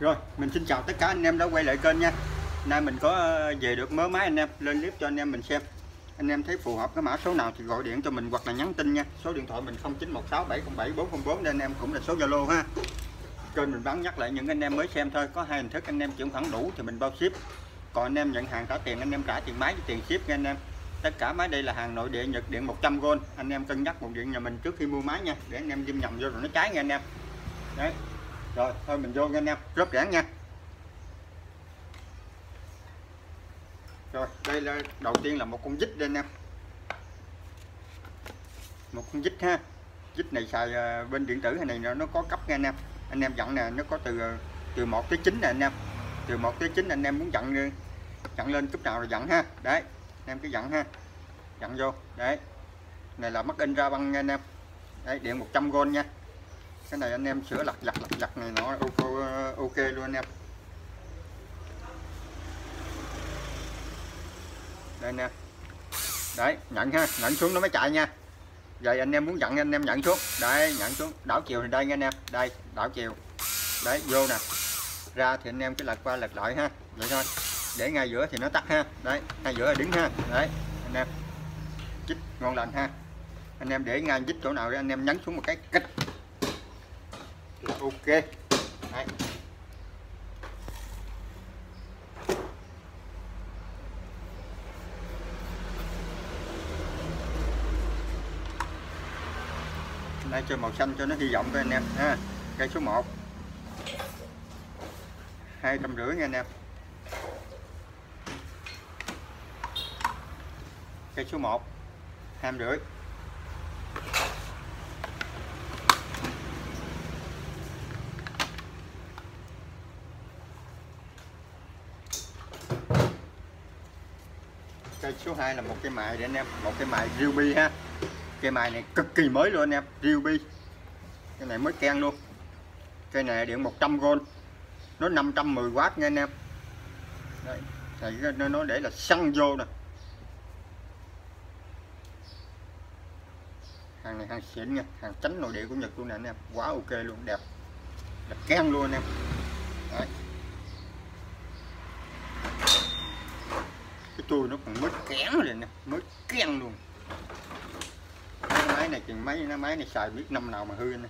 Rồi, mình xin chào tất cả anh em đã quay lại kênh nha. Nay mình có ờ, về được mớ máy anh em, lên clip cho anh em mình xem. Anh em thấy phù hợp cái mã số nào thì gọi điện cho mình hoặc là nhắn tin nha. Số điện thoại mình 0916 707 404 anh em cũng là số Zalo ha. Kênh mình bán nhắc lại những anh em mới xem thôi, có hai hình thức anh em chuyển khoản đủ thì mình bao ship. Còn anh em nhận hàng trả tiền anh em trả tiền máy với tiền ship nha anh em. Tất cả máy đây là hàng nội địa Nhật điện 100V. Anh em cân nhắc một điện nhà mình trước khi mua máy nha, để anh em ghim nhầm vô rồi nó cháy nha anh em. Đấy, rồi, thôi mình vô nha anh em rớp rãng nha. Rồi, đây là, đầu tiên là một con vít đây anh em một con vít ha. Vít này xài ờ, bên điện tử này nó có cấp nha anh em anh em dặn nè, nó có từ ờ, từ 1 tới 9 nè anh em. Từ 1 tới 9 anh em muốn dặn dặn lên chút nào rồi dặn ha. Đấy, anh em cứ dặn ha. Dặn vô, đấy. Này là mắc in ra băng nha anh em đấy, điện 100V nha cái này anh em sửa lặt lặt lặt lặt này nó ok, luôn anh em. Đây nè. Đấy nhận ha nhận xuống nó mới chạy nha. Vậy anh em muốn nhận anh em nhận xuống. Đây nhận xuống. Đảo chiều thì đây nha anh em. Đây đảo chiều. Đấy vô nè. Ra thì anh em cứ lật qua lật lại ha. Vậy thôi. Để ngay giữa thì nó tắt ha. Đấy ngay giữa là đứng ha. Đấy anh em. Chích ngon lành ha. Anh em để ngay chích chỗ nào để anh em nhấn xuống một cái kích là ok. Đấy. đây cho màu xanh cho nó hy vọng cho anh em. Ha, cây số 1 hai trăm rưỡi nha anh em. Cây số 1 hai rưỡi. Cây số 2 là một cây mài để anh em một cây mài Ruby ha. Cây mài này cực kỳ mới luôn anh em Ruby. Cái này mới ken luôn. Cây này điện 100V nó 510W nha anh em. Đây, thì nó để là xăng vô nè. Hàng này hàng xịn nha hàng tránh nội địa của Nhật luôn nè anh em. Quá ok luôn đẹp. Đẹp ken luôn anh em. Đấy. Cái nó còn mới kén rồi nè mới kén luôn. Cái máy này chừng máy nó máy này xài biết năm nào mà hư nè.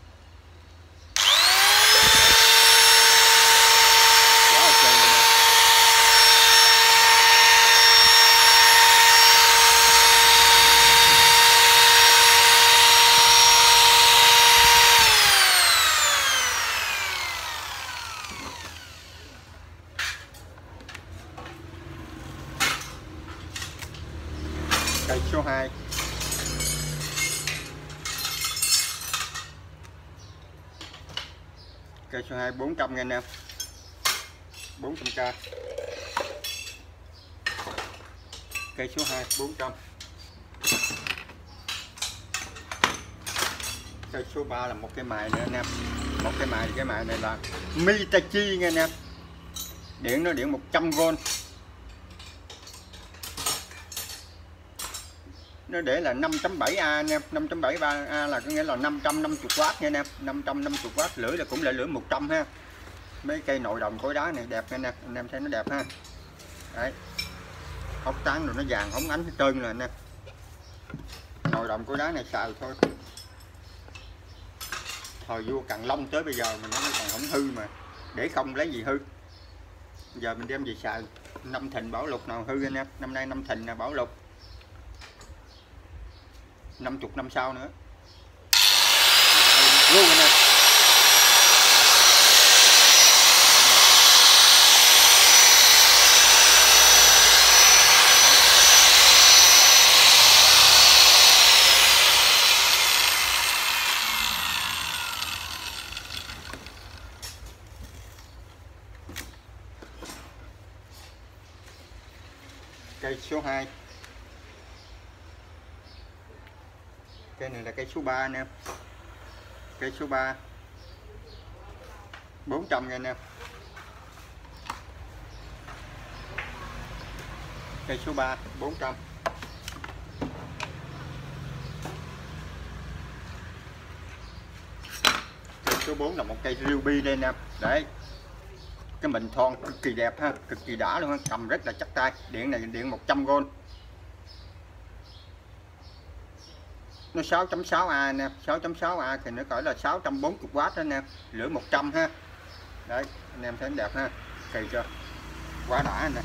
400 nha anh em. 400k cây số 2 400 cây số 3 là một cái mài nữa anh em. Một cái mài cái mài này là Mitachi nha anh em. Điện nó điện 100V nó để là 5.7A anh em. 5.73A là có nghĩa là 550W nha anh em. 550W lưỡi là cũng là lưỡi 100 ha. Mấy cây nội đồng khối đá này đẹp nha anh em. Anh em thấy nó đẹp ha. Đấy. Ốc tán rồi nó vàng ống ánh hết trơn rồi anh em. Nội đồng khối đá này xài thôi. Thời vua càng long tới bây giờ mình nó còn không hư mà. Để không lấy gì hư. Giờ mình đem về xài. Năm thịnh bảo lục nào hư anh em. Năm nay năm thịnh là bảo lục 50 năm sau nữa. Luôn anh em cây số 2 cây này là cây số 3 anh em cây số 3 400 ngàn em. Cây số 3 400 cây số 4 là một cây ruby đây nè. Đấy. Cái mình thon cực kỳ đẹp ha, cực kỳ đã luôn ha, cầm rất là chắc tay. Điện này điện 100V nó 6.6A nè 6.6A thì nó cỡ là 640W đó nè, lửa 100 ha. Đấy, anh em thấy đẹp ha. Kỳ chưa? Quá đã nè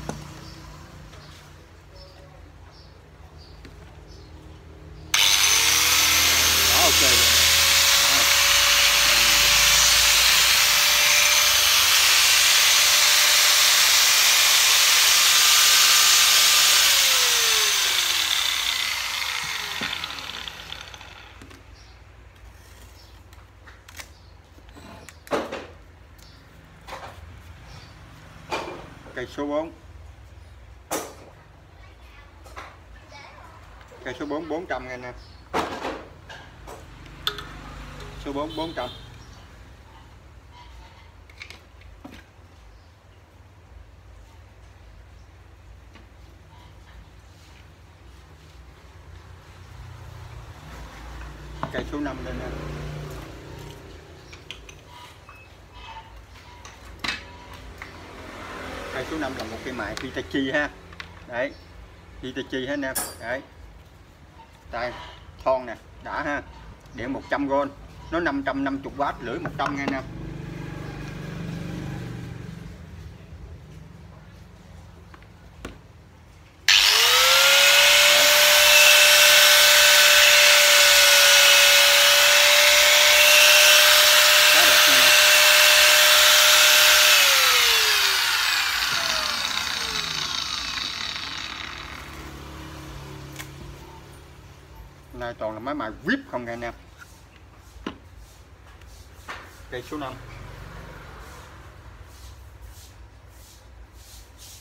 đó ok luôn Đó. cây số 4 cây số 4 400 nghe nè. Số 4 400 cây số 5 lên nè. Cái máy Hitachi ha. Đấy, Hitachi hết nè. Đấy. Tay thon nè, đã ha. Điện 100V nó 550W lưỡi 100 nghe nè em Quá đẹp nha anh em. nay toàn là máy mài vip không nghe anh em. Cây số 5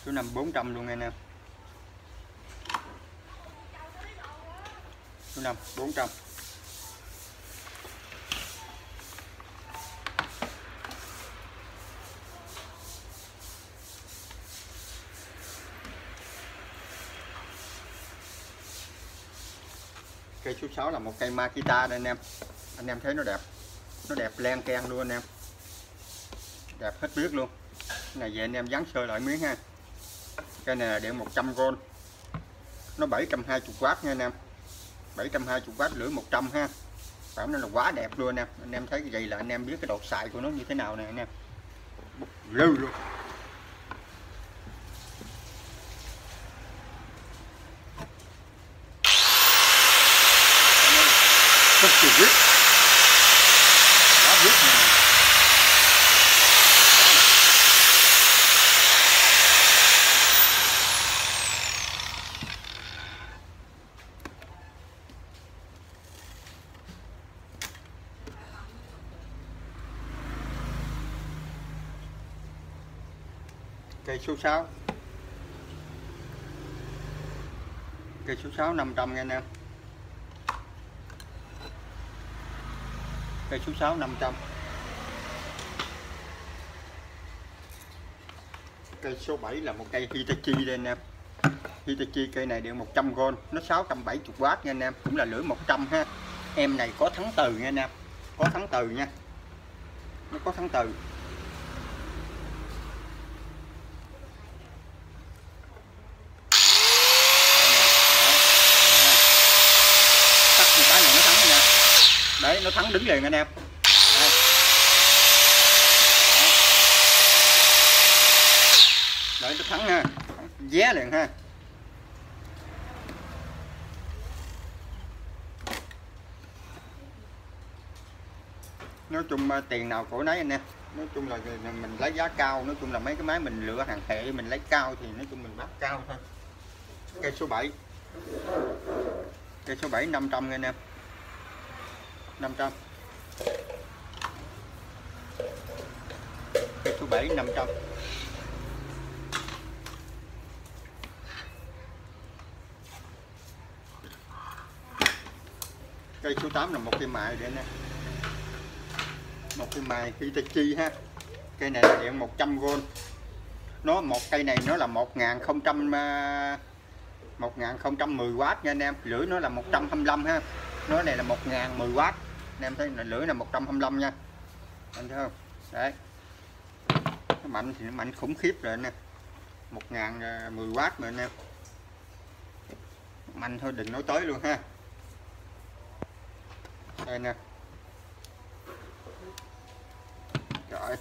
số 5 400 luôn nghe anh em. Số 5 400 cây số 6 là một cây Makita đây anh em. Anh em thấy nó đẹp. Nó đẹp len keng luôn anh em. Đẹp hết biết luôn. Cái này về anh em dán sơ lại miếng ha. Cây này là điện 100V nó 720W nha anh em. 720W lưỡi 100 ha. Cảm nó là quá đẹp luôn anh em. Anh em thấy cái gì là anh em biết cái độ xài của nó như thế nào nè anh em. Lưu luôn cực kỳ vip quá vip này nè. Đó nè. cây số 6 cây số 6 500 nha anh em cây số 6 500 cây số 7 là một cây Hitachi đây anh em. Hitachi cây này điện 100V nó 670W nha anh em, cũng là lưỡi 100 ha. Em này có thắng từ nha anh em, có thắng từ nha. Nó có thắng từ tắt một cái này nó thắng nha đấy nó thắng đứng liền anh em. Đây. Đấy nó thắng ha. Vé liền ha. Nói chung à, tiền nào của nấy anh em. Nói chung là mình lấy giá cao, nói chung là mấy cái máy mình lựa hàng hệ mình lấy cao thì nói chung mình bắt cao thôi. Cây số 7 cây số 7 500 anh em. 500 cây số 7 500 cây số 8 là một cây mài để nè. Một cây mài Hitachi ha. Cây này là điện 100V nó, một cây này nó là 1000 1010W à, nha anh em. Lưỡi nó là 125 ha. Nó này là 1010W anh em thấy là lưỡi là 125 nha. Anh thấy không? Đấy. Mạnh thì nó mạnh khủng khiếp rồi nè một ngàn à, mười w mà anh em. Mạnh thôi đừng nói tới luôn ha. Đây nè. Trời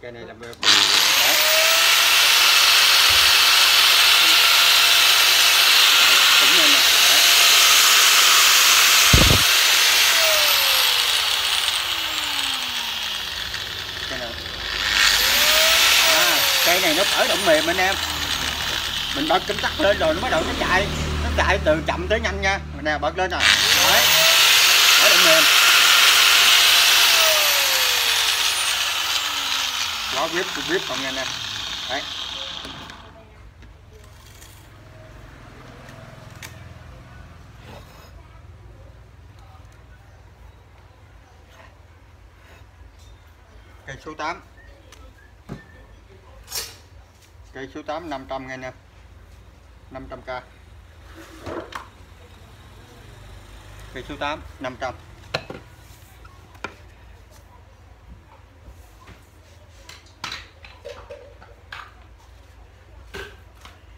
cái này là bê bì Đấy. Đấy, lên nè Đấy. cái này à, cây này nó khởi động mềm anh em. Mình bật công tắc lên rồi nó mới đầu nó chạy. Nó chạy từ chậm tới nhanh nha. Nè, bật lên rồi. Đấy. Khởi động mềm. Có bếp bếp còn nghe nè. Đấy. Cây số 8 cây số 8 500 nghe nè. 500k cây số 8 500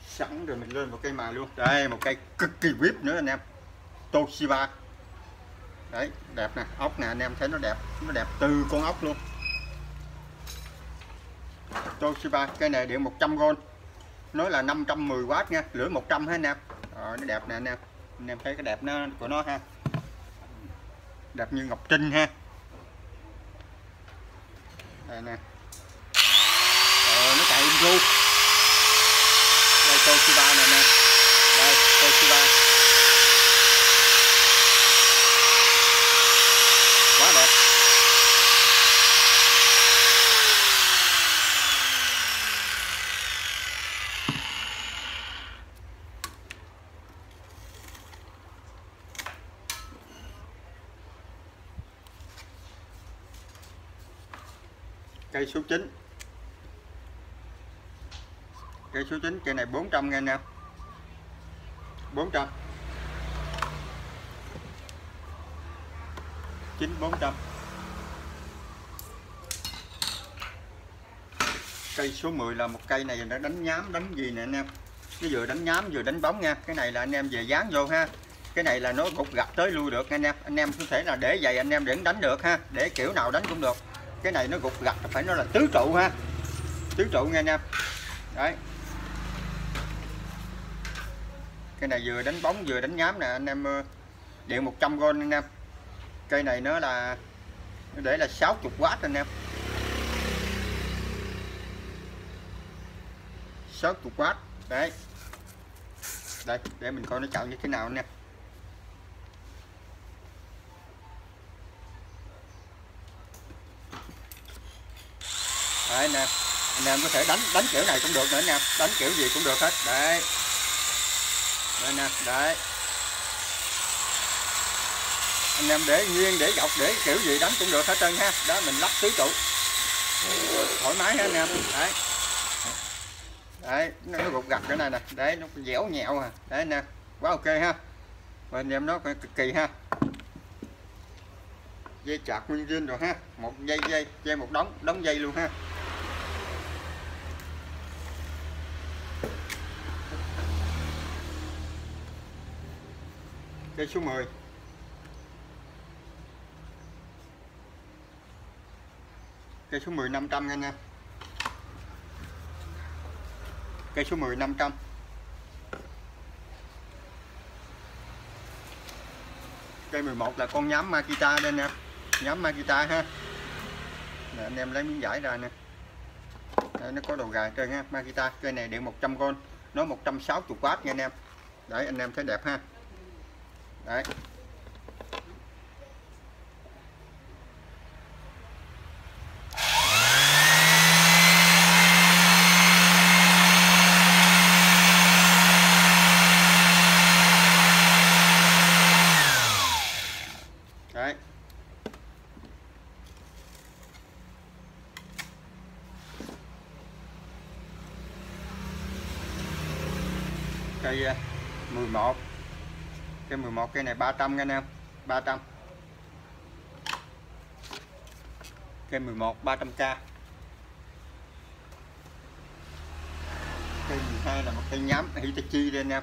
sẵn rồi mình lên một cây mài luôn. Đây, một cây cực kỳ vip nữa anh em. Toshiba. Đấy, đẹp nè, ốc nè, anh em thấy nó đẹp nó đẹp từ con ốc luôn. Toshiba cây này điện 100V nó là 510W nha, lưỡi 100 ha anh em? Rồi nó đẹp nè anh em. Anh em thấy cái đẹp nó, của nó ha. Đẹp như ngọc trinh ha. Đây nè. Rồi nó chạy ru đây Toshiba này nè đây Toshiba quá đẹp cây số 9 cây số 9 cây này 400 nghe nè 400 9 400 cây số 10 là một cây này nó đánh nhám, đánh gì nè anh em? Cái vừa đánh nhám, vừa đánh bóng nha. Cái này là anh em về dán vô ha. Cái này là nó cục gặt tới lui được anh em. Anh em có thể là để giày anh em để đánh được ha. Để kiểu nào đánh cũng được cái này nó gục gặt, phải nói là tứ trụ ha. Tứ trụ nha. Anh em đấy. Cái này vừa đánh bóng, vừa đánh nhám nè, anh em ờ, điện 100 v anh em. Cây này nó là để là 60W anh em. 60W đấy. Đây, để mình coi nó chạy như thế nào nha đấy nè anh em có thể đánh đánh kiểu này cũng được nữa nha đánh kiểu gì cũng được hết. Đấy. Đây nè đấy. Anh em để nguyên để dọc để kiểu gì đánh cũng được hết trơn ha. Đó mình lắp tứ trụ. Thoải mái ha anh em. Đấy. Đấy nó, nó gục gặt cái này nè. Đấy nó dẻo nhẹo à. Đấy nè quá ok ha. Và anh em nó cực kỳ ha. Dây chạc nguyên zin rồi ha. Một dây dây dây một đống đống dây luôn ha. Cây số 10 cây số 10 500 anh em cây số 10 500 cây 11 là con nhám Makita đây nè. Nhám Makita ha. Nè, anh em lấy miếng giải ra nè. Đây, nó có đầu gài trên ha. Makita cây này điện 100V nó 160W nha anh em. Đấy anh em thấy đẹp ha đấy đấy cây 11 một cây này 300 nha anh em 300 cây 11 300k cây 12 là một cây nhám Hitachi đây anh em.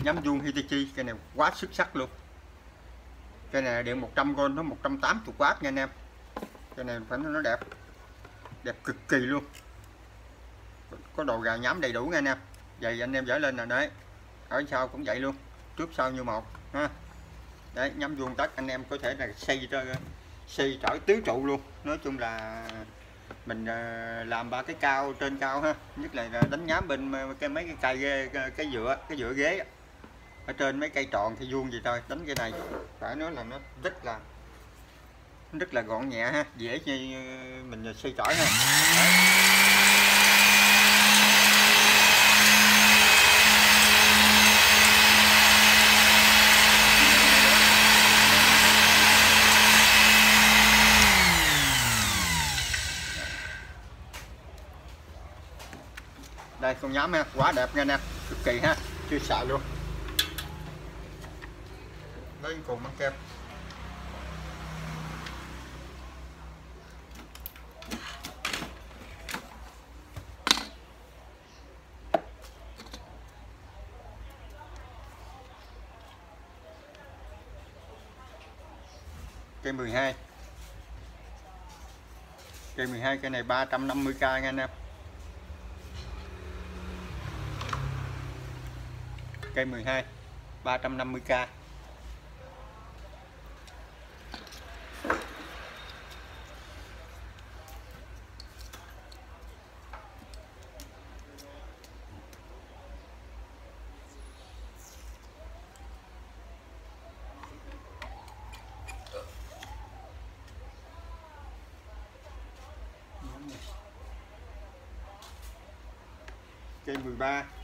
Nhám vuông Hitachi cây này quá xuất sắc luôn. Cây này điện 100V nó 180W nha anh em. Cây này phải nó đẹp. Đẹp cực kỳ luôn. Có đồ gà nhám đầy đủ nha anh em. Vậy anh em dở lên là đấy. Ở sau cũng vậy luôn. Trước sau như một ha. Đấy, nhắm vuông tắt anh em có thể là xây cho, xây trở tứ trụ luôn. Nói chung là mình ờ, làm ba cái cao trên cao ha. Nhất là ờ, đánh nhám bên ờ, cái mấy cái cây cái dựa cái dựa ghế ở trên mấy cây tròn thì vuông gì thôi, đánh cái này phải nói là nó rất là rất là gọn nhẹ ha. Dễ như mình xây chổi ha. Đấy. Con nhám ha, quá đẹp nha nè, cực kỳ ha, chưa xài luôn. Lấy cùng băng kem. Cây 12 cây 12 cây này 350k nha anh em cây 12 350k cây 13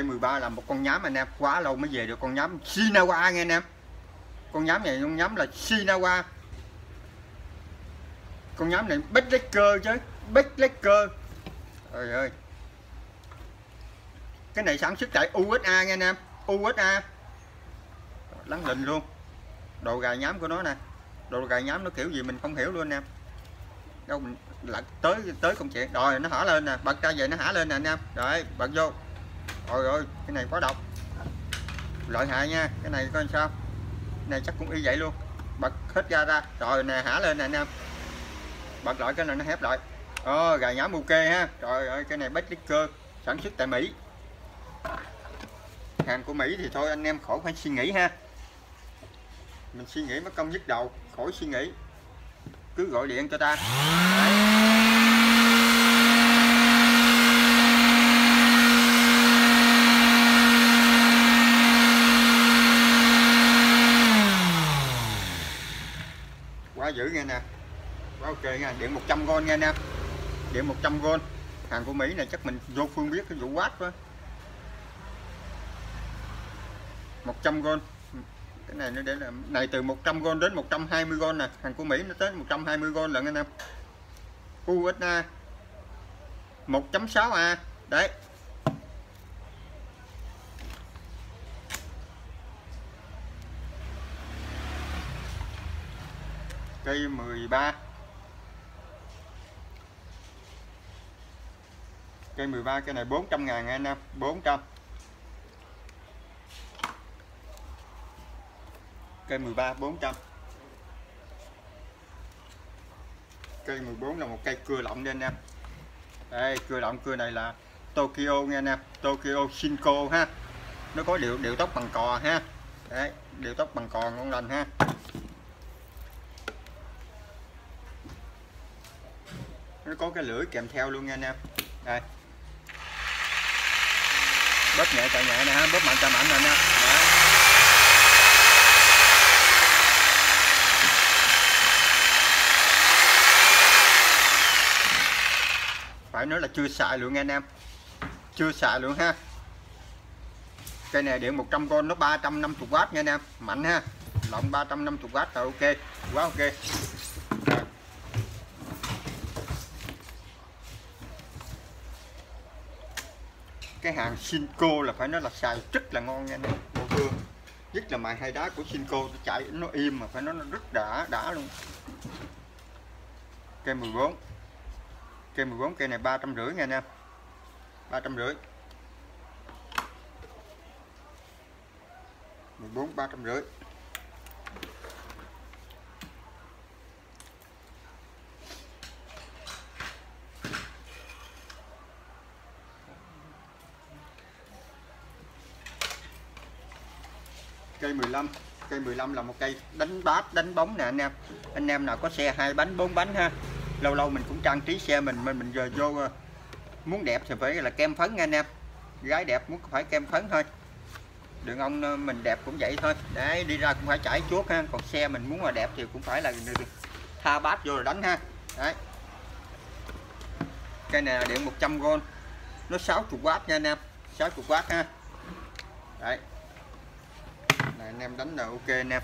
cây 13 là một con nhám anh em, quá lâu mới về được con nhám Shinawa nghe anh em. Con nhám này, con nhám là Shinawa. Con nhám này Backlecker chứ Backlecker trời ơi. Cái này sản xuất tại USA nghe anh em USA lắng lình luôn. Đồ gà nhám của nó nè. Đồ gà nhám nó kiểu gì mình không hiểu luôn anh em. Đâu mình lật tới tới công chuyện rồi, nó hở lên nè. Bật ra về nó hả lên nè anh em. Rồi, bật vô rồi ơi, cái này quá độc. Lợi hại nha, cái này coi sao? Cái này chắc cũng y vậy luôn. Bật hết ra ra. Rồi nè, hả lên nè anh em. Bật lại cái này nó hép lại. Ờ gà nhám ok ha. Trời ơi, cái này bách cơ sản xuất tại mỹ. Hàng của mỹ thì thôi, anh em khỏi phải suy nghĩ ha. Mình suy nghĩ mất công nhức đầu, khỏi suy nghĩ. Cứ gọi điện cho ta. Đấy. Giữ nghe nè. Quá ok nha, điện 100V nghe nè. Điện 100V hàng của Mỹ này chắc mình vô phương biết cái vụ quát quá. 100V cái này nó để là, này từ 100V đến 120V nè. Hàng của Mỹ nó tới 120V lận anh em USA 1.6A đấy. Cây 13 cây 13 cây này 400 ngàn anh em 400 cây 13 400 cây 14 là một cây cưa lọng nha anh em. Đây, cưa lọng, cưa này là Tokyo nha anh em, Tokyo Shinko ha. Nó có điệu điệu tóc bằng cò ha. Đấy, điệu tóc bằng cò ngon lành ha. Nó có cái lưỡi kèm theo luôn nha anh em. Đây. Bóp nhẹ chạy nhẹ nè ha, bóp mạnh chạy mạnh nè anh em. Phải nói là chưa xài luôn nha anh em. Chưa xài luôn ha. Cây này điện 100V nó 350W nha anh em. Mạnh ha. Lộng 350W là ok. Quá ok. cái hàng Sinco là phải nói là xài rất là ngon nha anh em bộ cương nhất là mài hai đá của Sinco chạy nó im mà phải nói nó rất đã đã luôn. Cây 14 cây 14 cây này ba trăm rưỡi nha anh em. ba trăm rưỡi. 14 350 cây 15 cây 15 là một cây đánh bát, đánh bóng nè anh em. Anh em nào có xe hai bánh, bốn bánh ha. Lâu lâu mình cũng trang trí xe mình mình mình giờ vô ờ, muốn đẹp thì phải là kem phấn nha anh em. Gái đẹp muốn phải kem phấn thôi. Đường ông ờ, mình đẹp cũng vậy thôi. Đấy, đi ra cũng phải chảy chuốt ha. Còn xe mình muốn mà đẹp thì cũng phải là tha bát vô rồi đánh ha. Đấy. Cây này là điện 100V nó 60W nha anh em. 60W ha. Đấy này anh em đánh là ok anh em.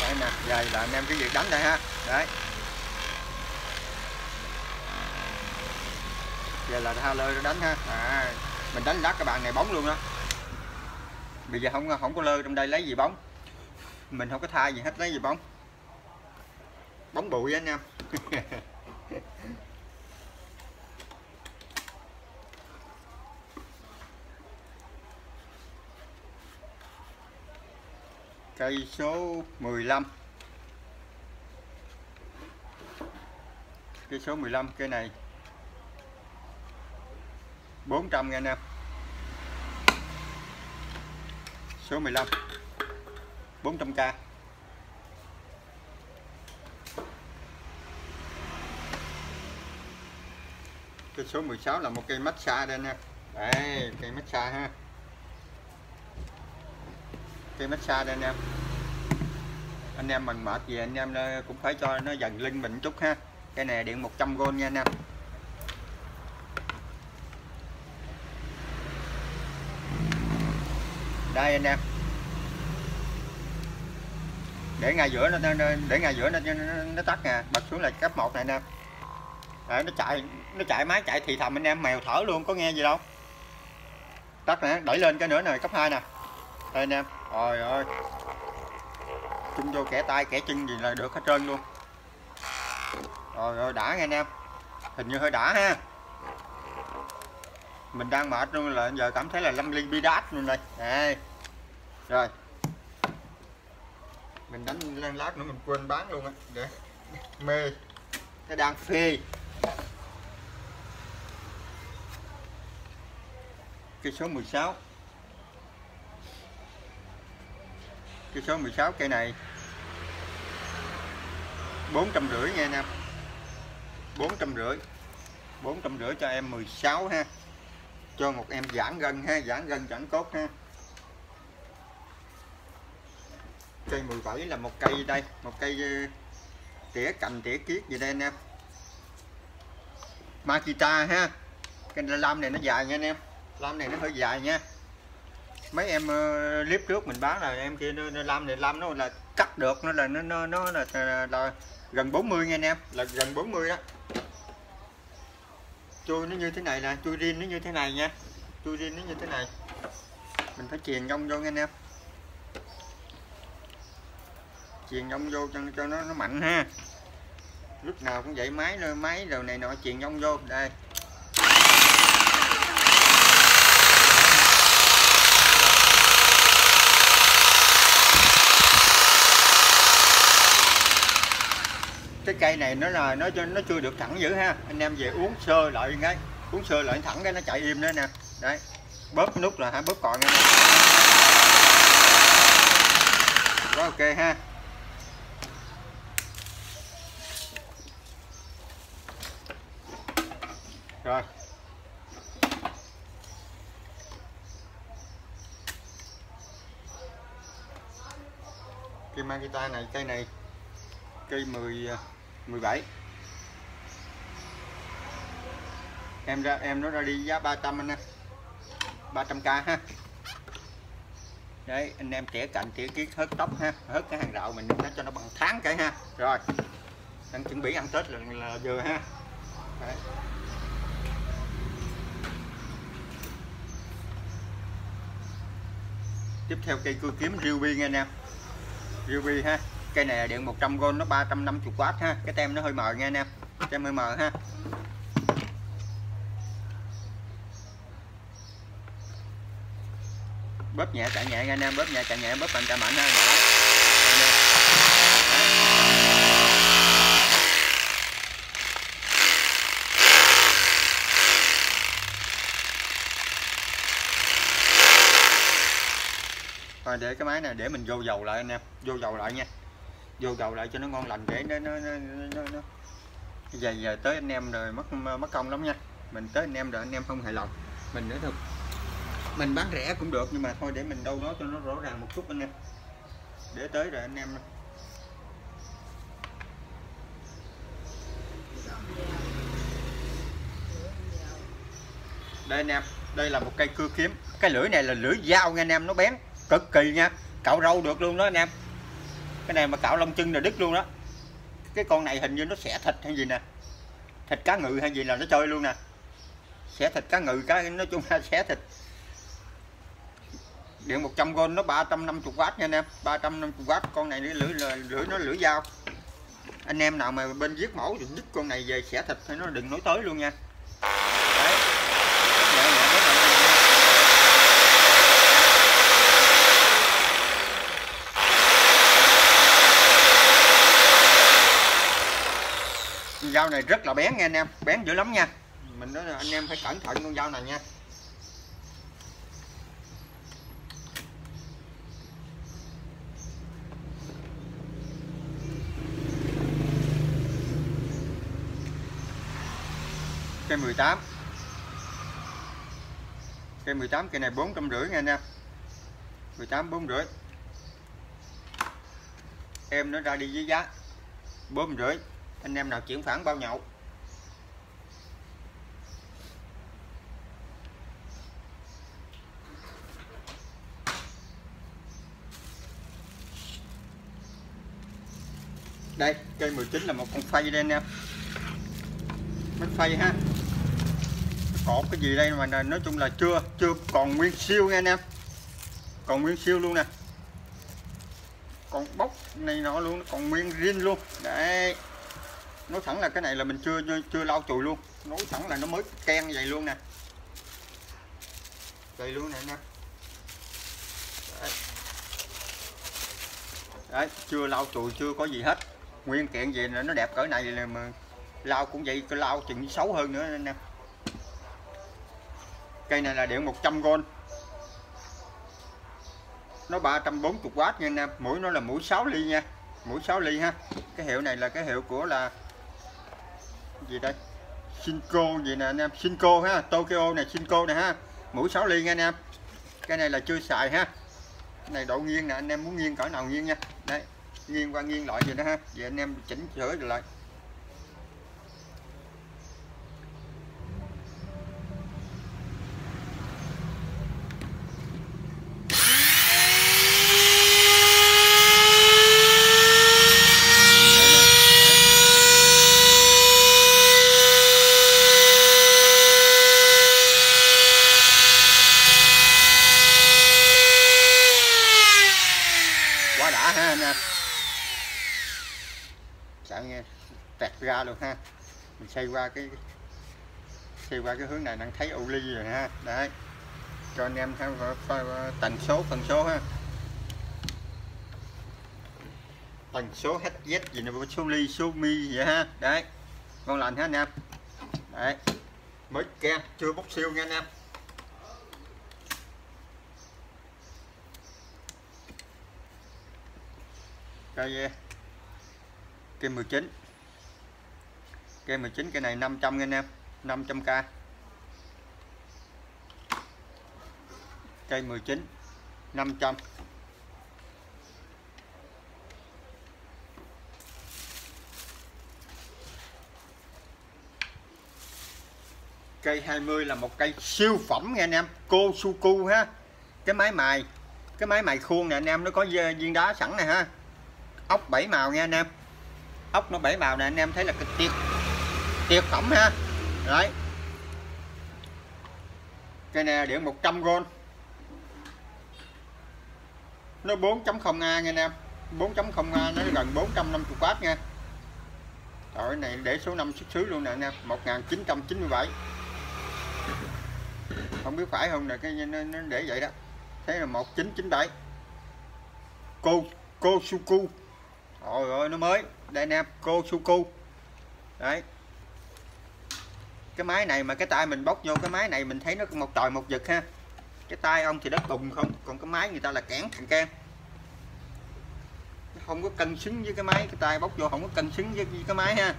Đây nè dài là anh em cái việc đánh đây ha. Đấy. Giờ là tha lơ đánh ha. À, mình đánh lát các bạn này bóng luôn đó bây giờ không không có lơ trong đây lấy gì bóng. Mình không có tha gì hết lấy gì bóng. Bóng bụi anh em. cây số 15 cây số 15 cây này 400 nha anh em. Số 15 400k cây số 16 là một cây massage đây nè. Đây, cây massage ha cái massage đây anh em. Anh em mình mệt gì anh em cũng phải cho nó dần linh mình chút ha. Cái này điện 100V nha anh em. Đây anh em. Để ngay giữa nó, để ngay giữa nó, nó, nó tắt nè bật xuống là cấp 1 này anh em. Để nó chạy nó chạy máy chạy thì thầm anh em mèo thở luôn có nghe gì đâu. Tắt nè đẩy lên cái nữa này cấp 2 nè. Đây anh em trời ơi. Chung vô kẻ tay, kẻ chân gì là được hết trơn luôn. Rồi rồi đã nghe anh em. Hình như hơi đã ha. Mình đang mệt luôn là giờ cảm thấy là lâm ly bi đát luôn đây đây. Rồi. Mình đánh lên lát nữa mình quên bán luôn á. Để mê. Nó đang phê. Cây số 16 cho số 16 cây này. bốn trăm rưỡi nha anh em. bốn trăm rưỡi bốn trăm rưỡi cho em 16 ha. Cho một em giãn gân ha, giãn gân giãn cốt ha. Cây 17 là một cây đây, một cây ờ, tỉa cành, tỉa kiết gì đây anh em. Makita ha. Cái lam này nó dài nha anh em. Lam này nó hơi dài nha mấy em uh, clip trước mình bán là em kia nó, nó thì này nó là cắt được nó là nó nó nó là, là, là gần 40 nha anh em là gần 40 đó. Chui nó như thế này nè chui riêng nó như thế này nha chui riêng nó như thế này. Mình phải chèn nhông vô nha anh em. Chèn nhông vô cho cho nó nó mạnh ha. Lúc nào cũng vậy máy rồi máy rồi này nọ chèn nhông vô đây. Cái cây này nó là, nó nó chưa được thẳng dữ ha. Anh em về uống sơ lại cái uống sơ lại thẳng cái nó chạy im đó nè. Đấy. Bóp nút là ha bóp còn nha rồi, ok ha. Rồi. Cây Makita này, cây này, cây 10 17 em ra em nó ra đi giá 300 anh em. 300k ha. Đấy anh em tỉa cạnh tỉa kiết hớt tóc ha hớt cái hàng rậu mình nó cho nó bằng tháng cái ha. Rồi đang chuẩn bị ăn tết là, là vừa ha. Đấy. tiếp theo cây cưa kiếm ruby nghe nè. Ruby ha cây này là điện 100V nó 350W ha. Cái tem nó hơi mờ nha anh em tem hơi mờ ha. Bóp nhẹ chạy nhẹ nha anh em bóp nhẹ chạy nhẹ, bóp mạnh chạy mạnh ha. Rồi. Để cái máy này, để mình vô dầu lại anh em vô dầu lại nha vô dầu lại cho nó ngon lành để nó nó nó, nó, nó. giờ giờ tới anh em rồi mất mất công lắm nha. Mình tới anh em rồi anh em không hài lòng. Mình nữa thật mình bán rẻ cũng được nhưng mà thôi để mình đâu đó cho nó rõ ràng một chút anh em. Để tới rồi anh em. Đây anh em đây là một cây cưa kiếm. Cái lưỡi này là lưỡi dao nha anh em nó bén cực kỳ nha. Cạo râu được luôn đó anh em cái này mà cạo lông chân là đứt luôn đó. Cái con này hình như nó xẻ thịt hay gì nè. Thịt cá ngừ hay gì là nó chơi luôn nè. Xẻ thịt cá ngừ cá nói chung là xẻ thịt. Điện 100V nó 350W nha anh em. 350W con này lưỡi lưỡi, lưỡi nó lưỡi dao. Anh em nào mà bên giết mẫu thì đứt con này về xẻ thịt thì nó đừng nói tới luôn nha đấy nhẹ nhẹ rất là dao này rất là bén nha anh em, bén dữ lắm nha. Mình nói là anh em phải cẩn thận con dao này nha. Cây 18 cây 18 cây này bốn trăm rưỡi nha anh em. 18 bốn rưỡi em nó ra đi với giá bốn rưỡi anh em nào chuyển khoản bao nhậu. Đây, cây 19 là một con phay đây anh em mắt phay ha. Cột cái gì đây mà nói chung là chưa chưa còn nguyên siêu nha anh em. Còn nguyên siêu luôn nè. Còn bóc này nọ luôn, còn nguyên riêng luôn. Đấy nói thẳng là cái này là mình chưa chưa lau chùi luôn. Nói thẳng là nó mới ken vậy luôn nè. Vậy luôn nè nha, đấy. đấy chưa lau chùi chưa có gì hết. Nguyên kiện gì là nó đẹp cỡ này là mà lau cũng vậy cái lau chừng xấu hơn nữa anh em cây này là điện 100V nó 340W nha anh em mũi nó là mũi 6 ly nha. Mũi 6 ly ha. Cái hiệu này là cái hiệu của là gì đây? Shinko gì nè anh em? Shinko ha, Tokyo này Shinko này ha. Mũi 6 ly nha anh em. Cái này là chưa xài ha. Cái này độ nghiêng nè, anh em muốn nghiêng cỡ nào nghiêng nha. Đây, nghiêng qua nghiêng lại vậy đó ha. Vậy anh em chỉnh sửa lại quá đã ha nè, em nghe tẹt ra luôn ha. Mình xây qua cái xây qua cái hướng này đang thấy ô ly rồi ha. Đấy. Cho anh em theo tần số phần số ha. Tần số HZ gì nè số ly số mi vậy ha. Đấy. Ngon lành ha anh em. Đấy. Mới ke chưa bốc siêu nha anh em. Cây cây 19 cây 19 cây này 500 anh em 500k cây 19 500 cây 20 là một cây siêu phẩm nha anh em, Kosuku ha. Cái máy mài, cái máy mài khuôn nè anh em, nó có viên đá sẵn này ha ốc bảy màu nha anh em. Ốc nó bảy màu nè anh em thấy là cực tuyệt. Tuyệt phẩm ha. Đấy. Cây này điện 100 v nó 4.0A nha anh em. 4.0A nó gần 450W nha. Rồi này để số 5 xuất xứ luôn nè anh em. 1997 không biết phải không nè cái nó, nó để vậy đó. Thế là 1997 cô cô suku rồi ơi nó mới. Đây nè Kosuku cô suku đấy. Cái máy này mà cái tay mình bóc vô cái máy này mình thấy nó một trời một giật ha. Cái tay ông thì đất bùng không? Còn cái máy người ta là kẽn thằng can không có cân xứng với cái máy cái tay bóc vô không có cân xứng với, với cái máy ha.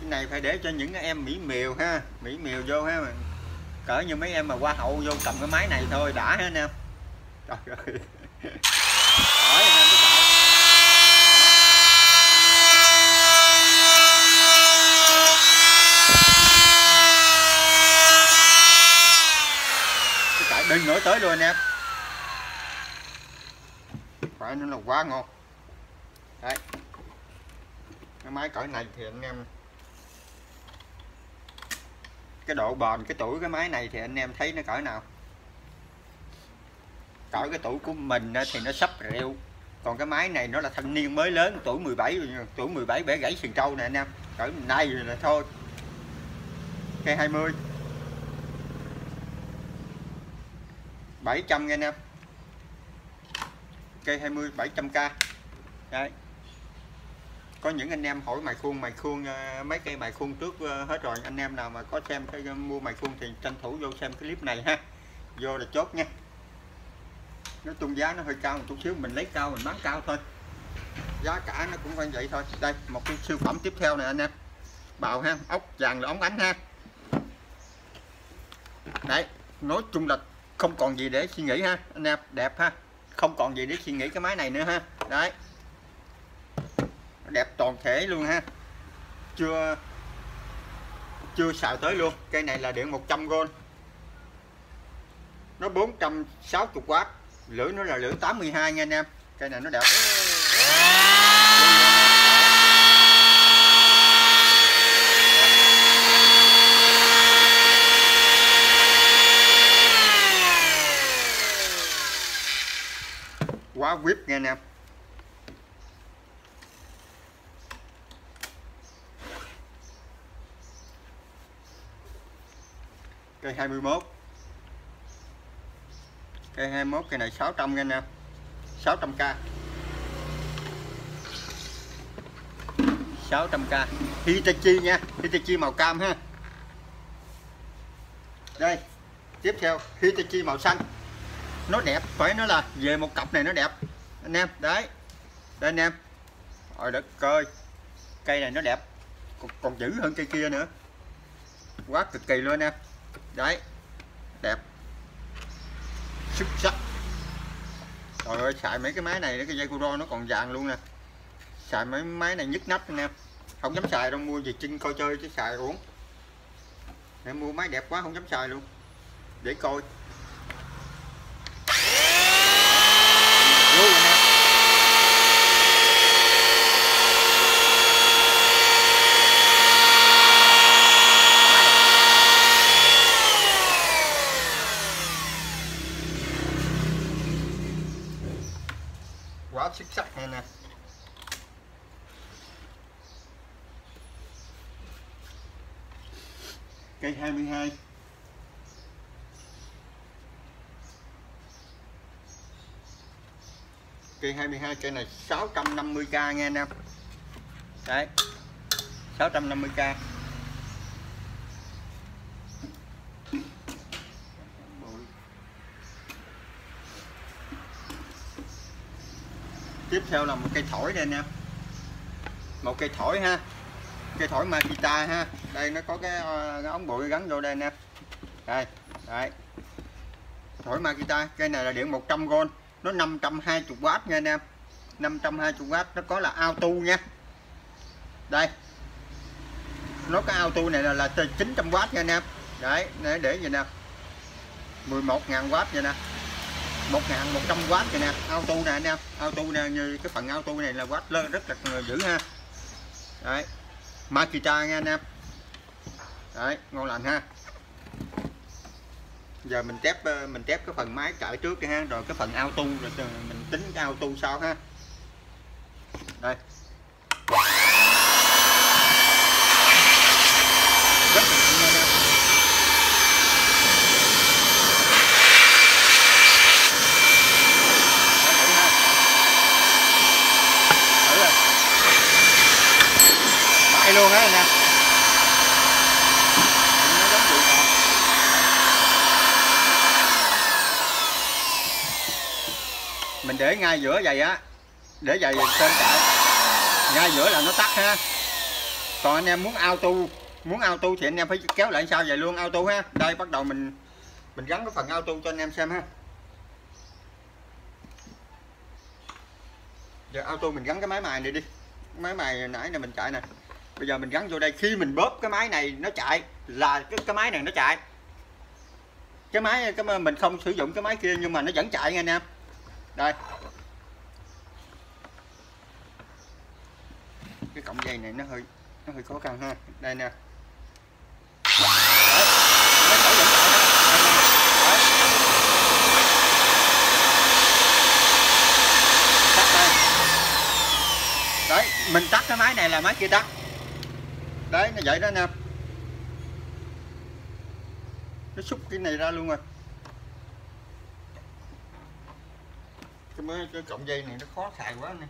Cái này phải để cho những em mỹ miều ha. Mỹ miều vô ha. Mà cỡ như mấy em mà qua hậu vô cầm cái máy này thôi đã ha anh em trời ơi anh em cái chạy đừng nữa tới luôn anh em. Phải nó là quá ngon. Đấy. Cái máy cỡ này thì anh em cái độ bền, cái tuổi cái máy này thì anh em thấy nó cỡ nào? Cỡ cái tuổi của mình thì nó sắp rượu còn cái máy này nó là thanh niên mới lớn, tuổi 17 tuổi 17 bẻ gãy sừng trâu nè anh em. Cỡ nay rồi là thôi. Cây 20 700 nha anh em. Cây 20 700k đấy. Có những anh em hỏi mài khuôn mài khuôn ờ, mấy cây mài khuôn trước ờ, hết rồi. Anh em nào mà có xem cái ờ, mua mài khuôn thì tranh thủ vô xem clip này ha. Vô là chốt nha nó tung giá nó hơi cao một chút xíu, mình lấy cao, mình bán cao thôi. Giá cả nó cũng phải vậy thôi. Đây, một cái siêu phẩm tiếp theo này anh em. Bào ha, ốc, vàng là ống ánh ha. Đấy, nói chung là không còn gì để suy nghĩ ha, anh em. Đẹp ha, không còn gì để suy nghĩ cái máy này nữa ha. Đấy. Đẹp toàn thể luôn ha. Chưa chưa xào tới luôn. Cây này là điện 100V nó 460W lưỡi nó là lưỡi 82 nha anh em. Cây này nó đẹp. Quá vip nha anh em. Cây 21 cây 21 cây này 600 nha anh em 600k 600k Hitachi nha Hitachi màu cam ha. Đây tiếp theo Hitachi màu xanh. Nó đẹp phải nói là về một cặp này nó đẹp. Anh em đấy. Đây anh em. Rồi đất coi cây này nó đẹp. Còn, còn dữ hơn cây kia nữa. Quá cực kỳ luôn anh em. Đấy đẹp xuất sắc. Rồi ơi, xài mấy cái máy này, cái dây curo nó còn vàng luôn nè. Xài mấy máy này nhức nắp anh em không dám xài đâu, mua gì trinh coi chơi chứ xài uống em mua máy đẹp quá, không dám xài luôn. Để coi quá xuất sắc này nè cây 22 cây 22 cây này 650k nghe anh em. Đấy 650k tiếp theo là một cây thổi đây anh em. Một cây thổi ha cây thổi Makita ha. Đây nó có cái, ờ, cái ống bụi gắn vô đây nè. Em đây đấy. Thổi Makita cây này là điện 100V nó 520W nha anh em. 520W nó có là auto nha. Đây. Nó có auto này là, là 900W nha anh em. Đấy để để vậy nè. 11.000W vậy nè. 1.100W vậy nè. Auto nè anh em. Auto nè như cái phần auto này là watt lớn rất là dữ ha. Đấy. Makita nha anh em đấy, ngon lành ha. Giờ mình tép ờ, mình tép cái phần máy chạy trước ha, rồi cái phần auto, rồi mình tính cái auto sau ha. Đây rất là mạnh nha em. Đấy, thử ha. Thử rồi. Bay luôn á nè mình để ngay giữa vậy á, để vậy trên chạy ngay giữa là nó tắt ha. Còn anh em muốn auto muốn auto thì anh em phải kéo lại sao vậy luôn, auto ha. Đây, bắt đầu mình mình gắn cái phần auto cho anh em xem ha. Giờ auto mình gắn cái máy mài này đi. Máy mài nãy là mình chạy nè bây giờ mình gắn vô đây. Khi mình bóp cái máy này nó chạy. Là cái, cái máy này nó chạy. Cái máy cái mình không sử dụng cái máy kia nhưng mà nó vẫn chạy nha anh em đây. Cái cọng dây này nó hơi nó hơi khó khăn ha. Đây nè. Đấy mình tắt cái máy này là máy kia tắt đấy, nó vậy đó anh em. Nó xúc cái này ra luôn rồi. Cái mới cái cọng dây này nó khó xài quá nè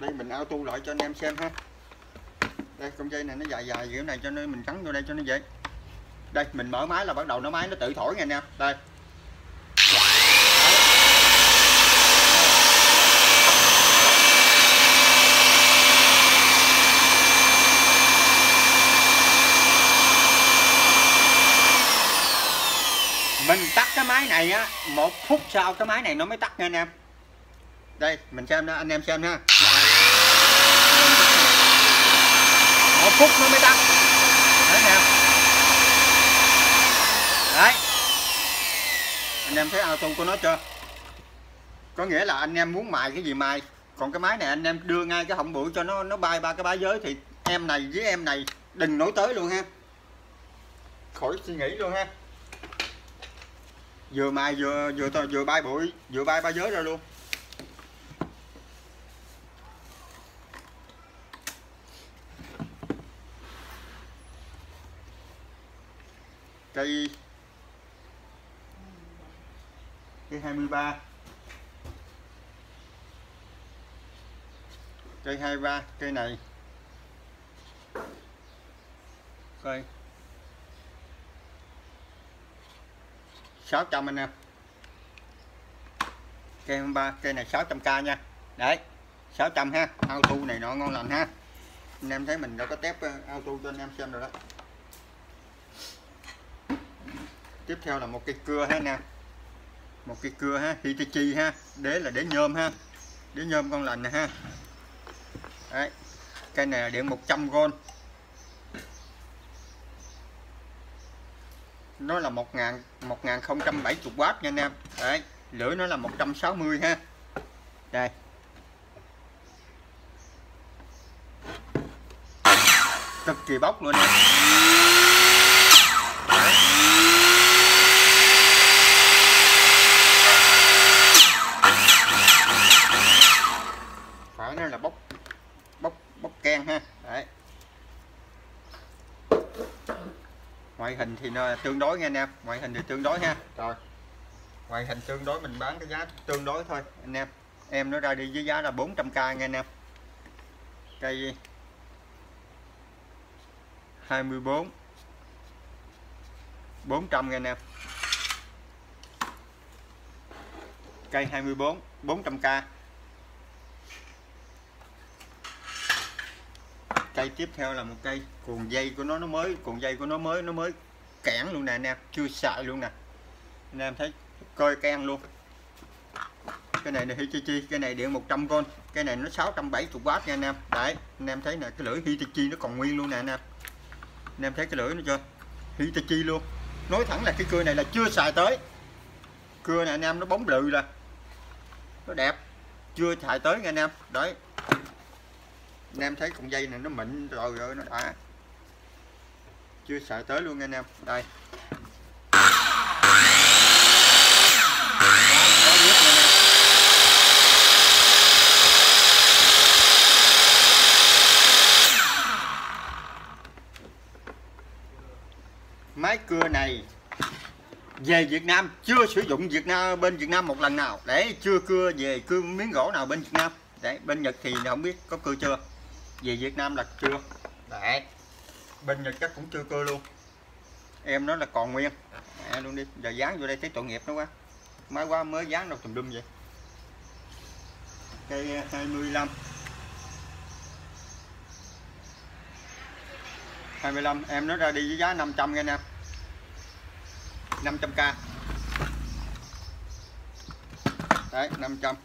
đây, mình auto lại cho anh em xem ha. Đây, cọng dây này nó dài dài, kiểu này cho nên mình cắn vô đây cho nó dễ. Đây, mình mở máy là bắt đầu nó máy nó tự thổi nha anh em. Đây. Mình tắt cái máy này á, một phút sau cái máy này nó mới tắt nha anh em. Đây, mình xem đó anh em xem ha một phút nó mới tắt. Đấy nè. Đấy. Anh em thấy auto của nó chưa? Có nghĩa là anh em muốn mài cái gì mài. Còn cái máy này anh em đưa ngay cái họng bụi cho nó nó bay ba cái bá giới thì em này với em này đừng nổi tới luôn ha. Khỏi suy nghĩ luôn ha vừa mài vừa vừa vừa, vừa bay bụi vừa bay ba giới ra luôn. Cây. Cây 23 cây 23 cây này. Coi 600 anh em. Cây ba, cây này 600k nha. Đấy 600 ha. Auto này nọ ngon lành ha. Anh em thấy mình đã có tép uh, auto cho anh em xem rồi đó. Tiếp theo là một cây cưa ha nè. Một cây cưa ha, Hitachi ha. Đế là đế nhôm ha. Đế nhôm con lành nè ha. Đấy, cây này là điện 100V nó là 1000 1070W nha anh em. Đấy lưỡi nó là 160 ha. Đây. Cực kỳ bốc luôn nè phải nó là bốc bốc bốc ken ha đấy ngoại hình thì nó tương đối nha anh em. Ngoại hình thì tương đối ha. Rồi. Ngoại hình tương đối mình bán cái giá tương đối thôi, anh em. Em nó ra đi với giá là 400k nha anh em. Cây 24 400 nha anh em. Cây 24 400k cây tiếp theo là một cây cuộn dây của nó nó mới cuộn dây của nó mới nó mới kẽn luôn nè, anh em, chưa sợi luôn nè. Anh em thấy, coi can luôn. Cái này là Hitachi, cái này điện 100V cái này nó 670W nha anh em. Đấy, anh em thấy nè, cái lưỡi Hitachi nó còn nguyên luôn nè anh em. Anh em thấy cái lưỡi nó chưa? Hitachi luôn. Nói thẳng là cái cưa này là chưa xài tới. Cưa này anh em nó bóng lự là nó đẹp. Chưa xài tới nha anh em. Đấy anh em thấy con dây này nó mịn rồi rồi nó đã. Chưa sợ tới luôn anh em. Đây. Máy cưa này về Việt Nam, chưa sử dụng Việt Nam bên Việt Nam một lần nào. Để chưa cưa về cưa miếng gỗ nào bên Việt Nam. Để bên Nhật thì không biết có cưa chưa về Việt Nam là chưa. Đấy. Bên Nhật chắc cũng chưa cưa luôn. Em nó là còn nguyên. À, luôn đi. Giờ dán vô đây thấy tội nghiệp nó quá. Máy quá mới dán đâu tùm lum vậy. Cây 25 25 em nó ra đi với giá 500 nha anh em 500k đấy 500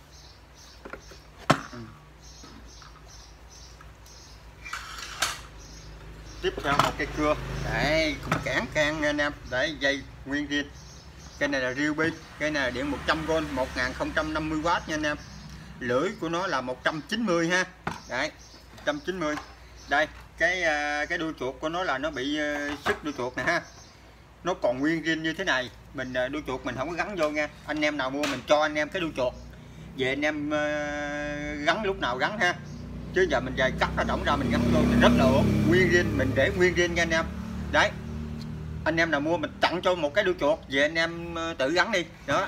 tiếp theo một cây cưa. Đấy, cũng cản can anh em. Để dây nguyên riêng. Cây này là Ryobi cây này là điện 100V 1050W nha anh em. Lưỡi của nó là 190 ha. Đấy 190 đây, cái à, cái đuôi chuột của nó là nó bị à, sức đuôi chuột nè ha. Nó còn nguyên riêng như thế này, mình à, đuôi chuột mình không có gắn vô nha. Anh em nào mua mình cho anh em cái đuôi chuột. Về anh em gắn lúc nào gắn ha chứ giờ mình dài cắt nó đổng ra mình gắn vô thì rất là ổn. Nguyên riêng, mình để nguyên riêng nha anh em. Đấy. Anh em nào mua mình tặng cho một cái đuôi chuột, về anh em ờ, tự gắn đi. Đó.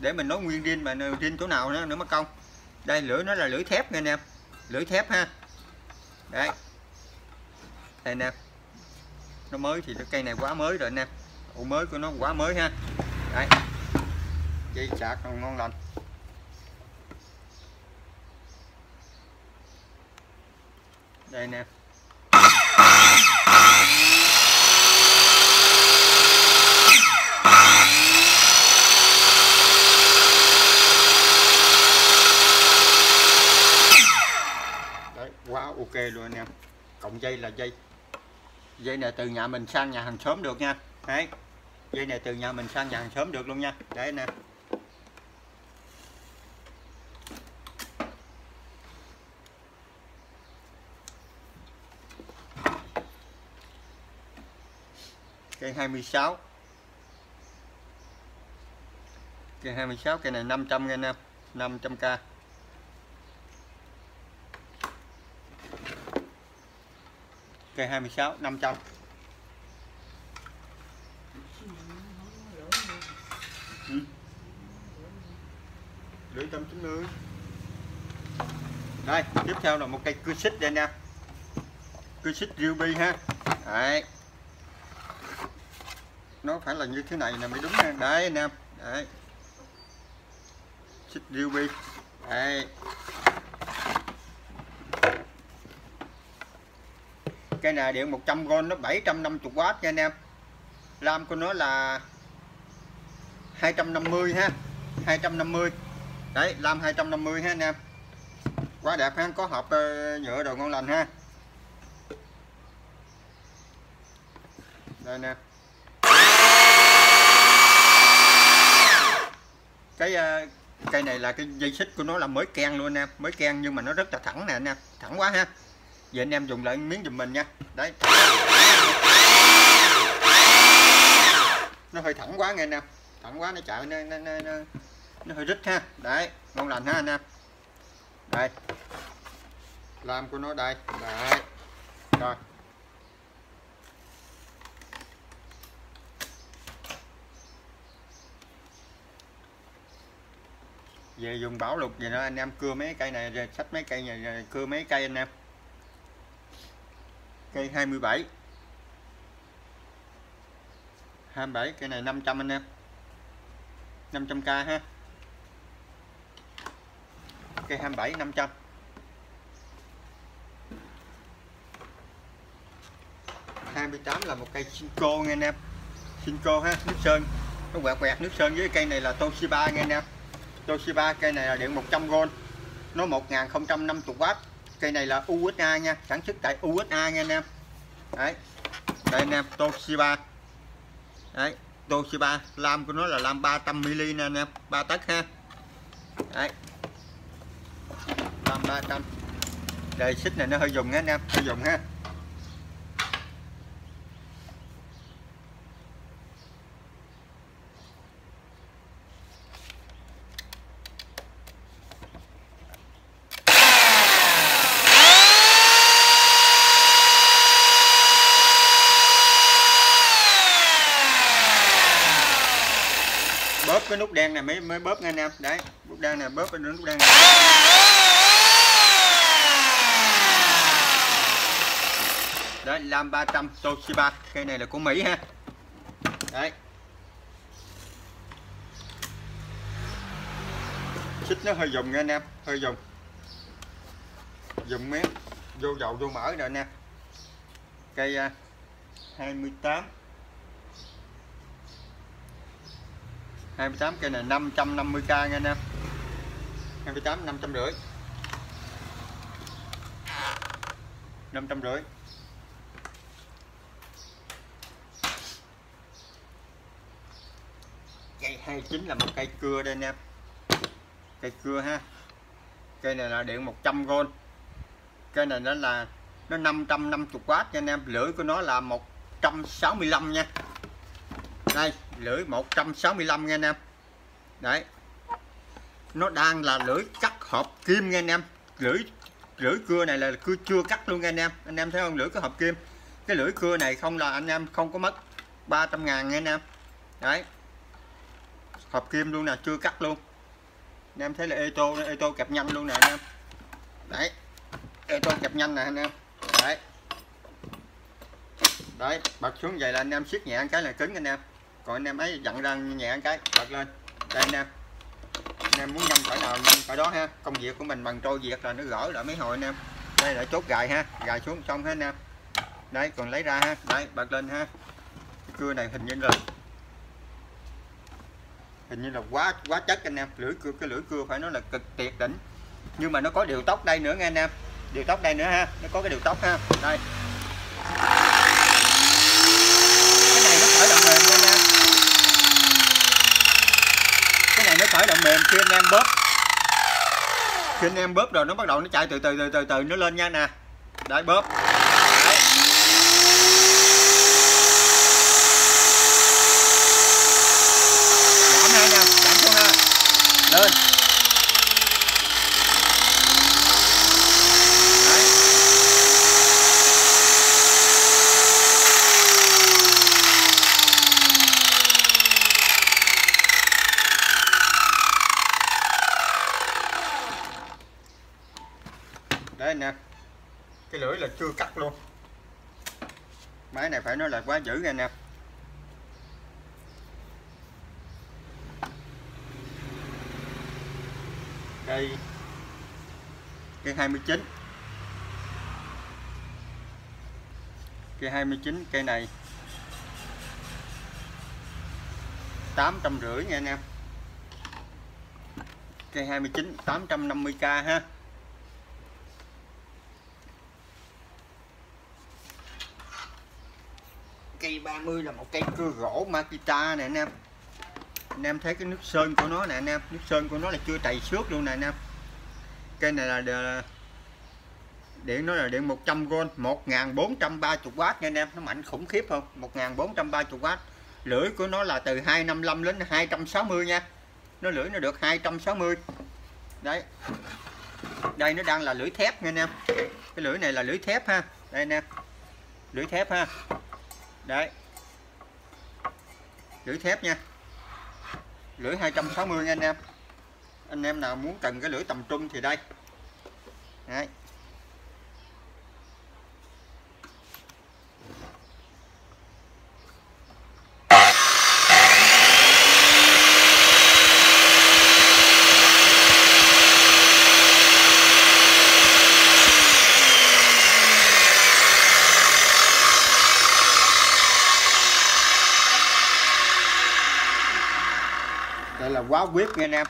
Để mình nói nguyên riêng mà riêng chỗ nào nữa nữa mất công. Đây lưỡi nó là lưỡi thép nha anh em. Lưỡi thép ha. Đấy. Đây nè. Nó mới thì cái cây này quá mới rồi nè. Ổ mới của nó quá mới ha. Đấy. Dây chạc còn ngon lành. Đây nè. Đấy, quá ok luôn anh em. Cộng dây là dây. Dây này từ nhà mình sang nhà hàng xóm được nha. Đấy. Dây này từ nhà mình sang nhà hàng xóm được luôn nha. Đấy nè. Cây 26 cây 26 cây này 500 nghe anh em 500k cây 26 500 ừ. lưỡi 190 đây, tiếp theo là một cây cưa xích đây nha. Cưa xích ruby ha. Đấy nó phải là như thế này là mới đúng nha đấy anh em đấy xích ruby đấy. Cái này điện 100V nó 750W nha anh em. Lam của nó là 250 ha. 250 đấy, lam 250 ha anh em. Quá đẹp ha, có hộp ờ, nhựa đồ ngon lành ha. Đây nè. Cái ờ, cây này là cái dây xích của nó là mới keng luôn em mới keng nhưng mà nó rất là thẳng nè anh em thẳng quá ha. Giờ anh em dùng lại miếng giùm mình nha. Đấy. Nó hơi thẳng quá nghe nè, thẳng quá nó chạy nó, nó, nó, nó, nó hơi rít ha. Đấy ngon lành ha anh em. Đây. Làm của nó đây. Đấy. Rồi. Về dùng bảo lục gì đó, anh em cưa mấy cây này, rồi sách mấy cây này, rồi cưa mấy cây anh em. Cây 27 27 cây này 500 anh em. 500k ha. Cây 27 500 28 là một cây Shinko nghe anh em. Shinko ha, nước sơn. Nó quẹt quẹt nước sơn với cây này là Toshiba nghe anh em. Toshiba, cây này là điện 100V nó 1050W cây này là USA nha, sản xuất tại USA nha anh em. Đấy, đây anh em, Toshiba. Đấy, Toshiba, lam của nó là lam 300mm nè anh em 3 tấc ha. Đấy. Lam 300 đây, xích này nó hơi dùng nha anh em, hơi dùng ha bóp cái nút đen này mới mới bóp nha anh em đấy nút đen này bóp cái nút đen này. Đấy lam 300 Toshiba. Cây này là của Mỹ ha. Đấy. Xích nó hơi dùng nha anh em hơi dùng. Dùng miếng vô dầu vô mỡ rồi nè. Cây à, uh, 28 28 cây này 550k nha anh em. 28 550 550 cây 29 là một cây cưa đây anh em. Cây cưa ha. Cây này là điện 100V cây này nó là, nó 550W nha anh em. Lưỡi của nó là 165 nha đây, lưỡi 165 nha anh em. Đấy. Nó đang là lưỡi cắt hộp kim nha anh em. Lưỡi lưỡi cưa này là cưa chưa cắt luôn nha anh em. Anh em thấy không? Lưỡi có hộp kim. Cái lưỡi cưa này không là anh em, không có mất 300 ngàn nha anh em. Đấy. Hộp kim luôn nè, chưa cắt luôn. Anh em thấy là eto eto kẹp nhanh luôn nè anh em. Đấy. Eto kẹp nhanh nè anh em. Đấy. Đấy, bật xuống vậy là anh em siết nhẹ cái là cứng anh em còn anh em ấy dặn ra nhẹ cái, bật lên. Đây anh em. Anh em muốn nhanh cỡ nào, nhanh cỡ đó ha. Công việc của mình bằng trôi việc là nó gỡ lại mấy hồi anh em. Đây là chốt gài ha, gài xuống xong hết anh em. Đấy, còn lấy ra ha. Đấy, bật lên ha. Cái cưa này hình như là, hình như là quá quá chất anh em. Lưỡi cưa, cái lưỡi cưa phải nói là cực tuyệt đỉnh. Nhưng mà nó có điều tóc đây nữa nghe anh em. Điều tóc đây nữa ha, nó có cái điều tóc ha. Đây cái này nó khởi động mềm nha anh em cái này nó khởi động mềm khi anh em bóp. Khi anh em bóp rồi nó bắt đầu nó chạy từ từ từ từ từ, nó lên nha nè. Đấy, bóp. Đấy. giảm hai nha giảm xuống ha lên đấy đấy anh em cái lưỡi là chưa cắt luôn. Máy này phải nói là quá dữ anh em cây cây 29 cây 29 cây này. tám trăm rưỡi nha anh em cây 29 850k ha. Cây 30 là một cây cưa gỗ Makita nè anh em. Anh em thấy cái nước sơn của nó nè anh em. Nước sơn của nó là chưa trầy xước luôn nè anh em. Cây này là đờ- điện nó là điện 100V 1430W nha anh em. Nó mạnh khủng khiếp không? 1430W lưỡi của nó là từ 255 đến 260 nha. Nó lưỡi nó được 260 đấy. Đây, nó đang là lưỡi thép nha anh em. Cái lưỡi này là lưỡi thép ha. Đây anh em lưỡi thép ha. Đấy lưỡi thép nha. Lưỡi 260 nha anh em. Anh em nào muốn cần cái lưỡi tầm trung thì đây. Đấy. Quá quyết nha anh em.